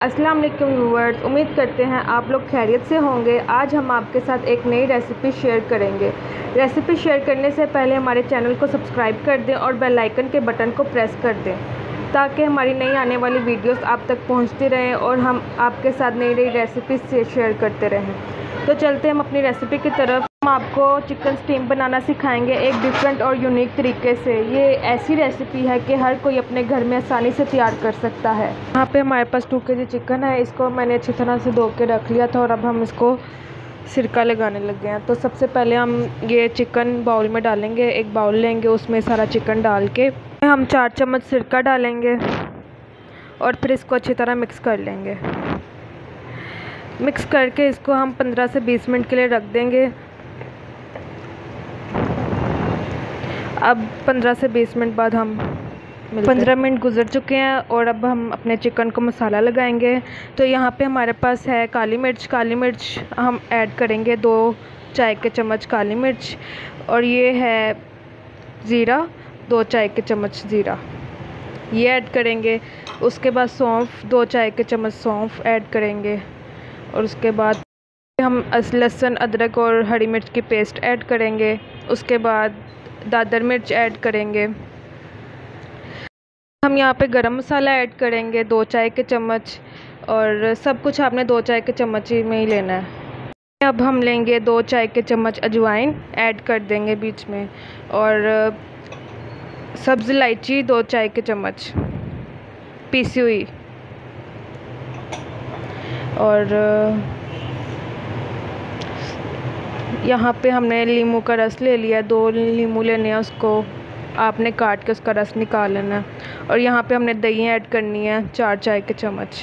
अस्सलाम वालेकुम व्यूवर्स उम्मीद करते हैं आप लोग खैरियत से होंगे। आज हम आपके साथ एक नई रेसिपी शेयर करेंगे। रेसिपी शेयर करने से पहले हमारे चैनल को सब्सक्राइब कर दें और बेल आइकन के बटन को प्रेस कर दें, ताकि हमारी नई आने वाली वीडियोस आप तक पहुँचती रहें और हम आपके साथ नई नई रेसिपी शेयर करते रहें। तो चलते हम अपनी रेसिपी की तरफ़। हम आपको चिकन स्टीम बनाना सिखाएँगे एक डिफरेंट और यूनिक तरीके से। ये ऐसी रेसिपी है कि हर कोई अपने घर में आसानी से तैयार कर सकता है। यहाँ पे हमारे पास टू के जी चिकन है, इसको मैंने अच्छी तरह से धो के रख लिया था और अब हम इसको सिरका लगाने लग गए हैं। तो सबसे पहले हम ये चिकन बाउल में डालेंगे, एक बाउल लेंगे, उसमें सारा चिकन डाल के। हम चार चम्मच सिरका डालेंगे और फिर इसको अच्छी तरह मिक्स कर लेंगे। मिक्स करके इसको हम 15 से 20 मिनट के लिए रख देंगे। अब 15 से 20 मिनट बाद हम पंद्रह मिनट गुजर चुके हैं और अब हम अपने चिकन को मसाला लगाएँगे। तो यहाँ पे हमारे पास है काली मिर्च। काली मिर्च हम ऐड करेंगे दो चाय के चम्मच काली मिर्च और ये है ज़ीरा, दो चाय के चम्मच ज़ीरा। ये ऐड करेंगे। उसके बाद सौंफ, दो चाय के चम्मच सौंफ ऐड करेंगे। और उसके बाद हम लहसुन, अदरक और हरी मिर्च की पेस्ट ऐड करेंगे। उसके बाद दादर मिर्च ऐड करेंगे। हम यहाँ पे गरम मसाला ऐड करेंगे, दो चाय के चम्मच, और सब कुछ आपने दो चाय के चम्मच ही में ही लेना है। अब हम लेंगे दो चाय के चम्मच अजवाइन ऐड कर देंगे बीच में, और सब्ज़ इलायची दो चाय के चम्मच, पीसी हुई। और यहाँ पे हमने लीमू का रस ले लिया, दो लीमू लेने हैं उसको। आपने काट के उसका रस निकाल लेना है। और यहाँ पे हमने दही ऐड करनी है, चार चाय के चम्मच।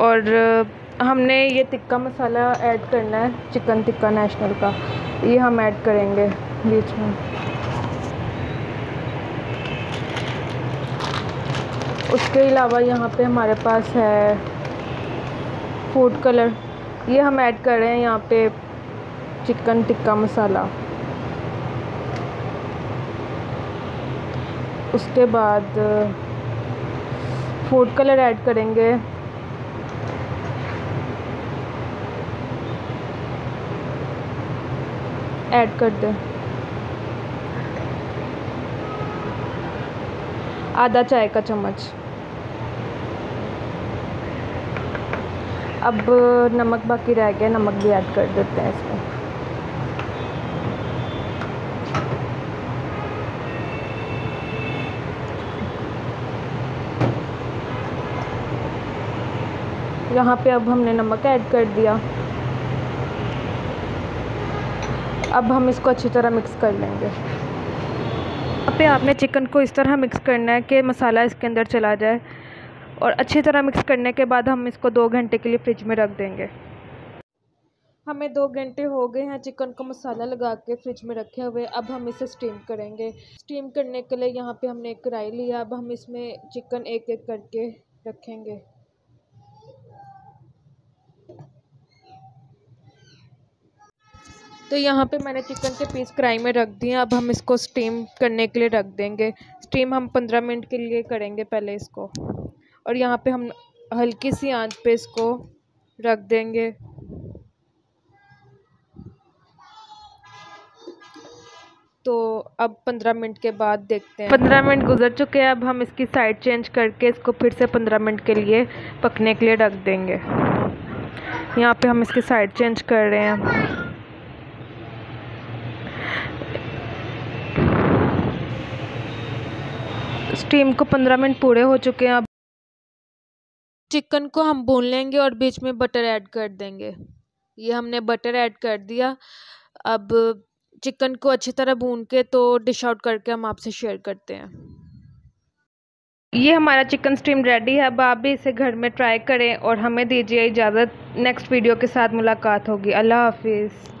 और हमने ये टिक्का मसाला ऐड करना है, चिकन टिक्का नेशनल का। ये हम ऐड करेंगे बीच में। उसके अलावा यहाँ पे हमारे पास है फ़ूड कलर ये हम ऐड कर रहे हैं यहाँ पे चिकन टिक्का मसाला उसके बाद फ़ूड कलर ऐड करेंगे. ऐड कर दें. आधा चाय का चम्मच. अब नमक बाकी रह गया, नमक भी ऐड कर देते हैं इसमें। यहाँ पे अब हमने नमक ऐड कर दिया। अब हम इसको अच्छी तरह मिक्स कर लेंगे। यहाँ पे आपने चिकन को इस तरह मिक्स करना है कि मसाला इसके अंदर चला जाए। और अच्छी तरह मिक्स करने के बाद हम इसको दो घंटे के लिए फ्रिज में रख देंगे। हमें दो घंटे हो गए हैं चिकन को मसाला लगा के फ्रिज में रखे हुए। अब हम इसे स्टीम करेंगे। स्टीम करने के लिए यहाँ पे हमने एक कढ़ाई लिया अब हम इसमें चिकन एक एक करके रखेंगे। तो यहाँ पे मैंने चिकन के पीस कढ़ाई में रख दिए अब हम इसको स्टीम करने के लिए रख देंगे। स्टीम हम पंद्रह मिनट के लिए करेंगे पहले इसको। और यहाँ पे हम हल्की सी आँच पे इसको रख देंगे। तो अब पंद्रह मिनट के बाद देखते हैं। पंद्रह मिनट गुजर चुके हैं, अब हम इसकी साइड चेंज करके इसको फिर से पंद्रह मिनट के लिए पकने के लिए रख देंगे। यहाँ पे हम इसकी साइड चेंज कर रहे हैं। स्टीम को पंद्रह मिनट पूरे हो चुके हैं, अब चिकन को हम भून लेंगे और बीच में बटर ऐड कर देंगे। ये हमने बटर ऐड कर दिया। अब चिकन को अच्छी तरह भून के तो डिश आउट करके हम आपसे शेयर करते हैं। ये हमारा चिकन स्टीम रेडी है। अब आप भी इसे घर में ट्राई करें और हमें दीजिए इजाज़त। नेक्स्ट वीडियो के साथ मुलाकात होगी। अल्लाह हाफिज़।